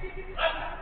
Bravo!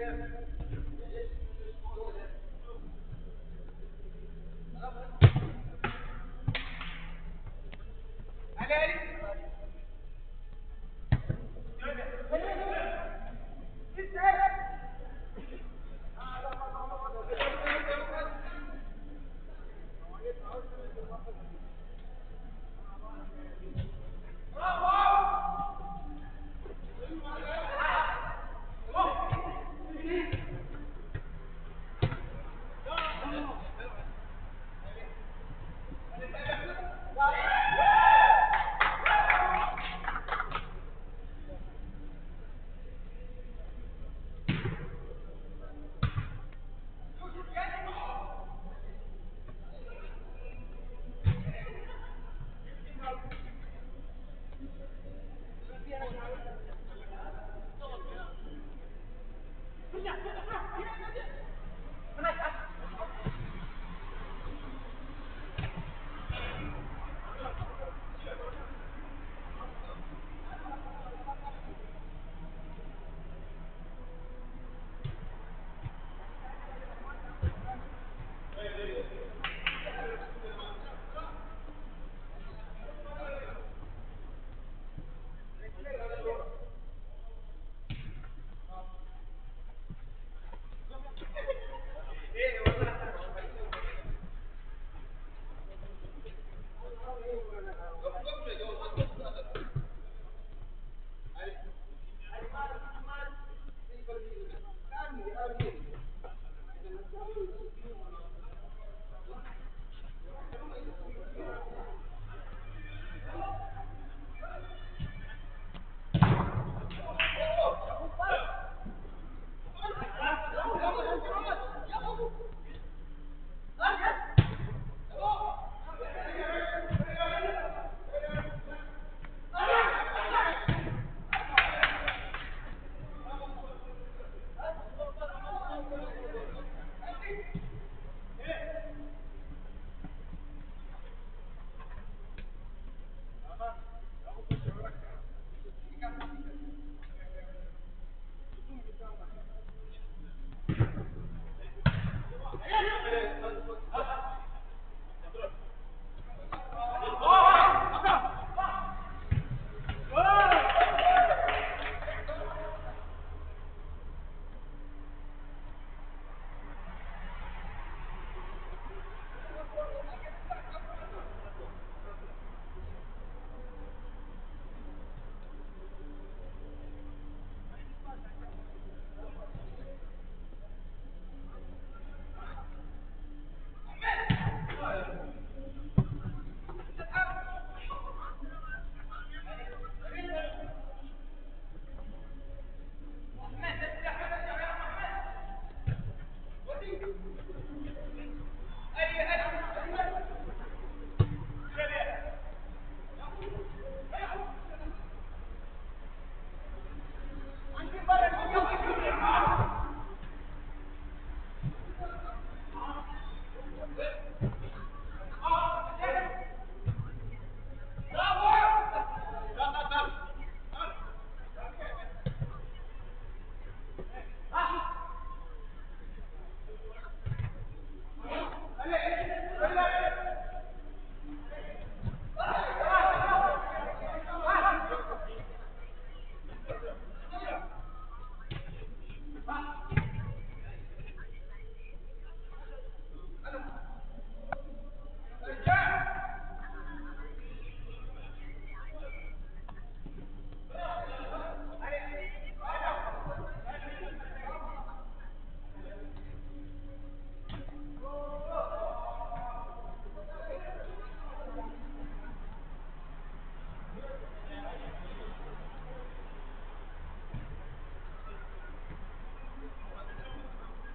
Allez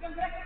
congratulations.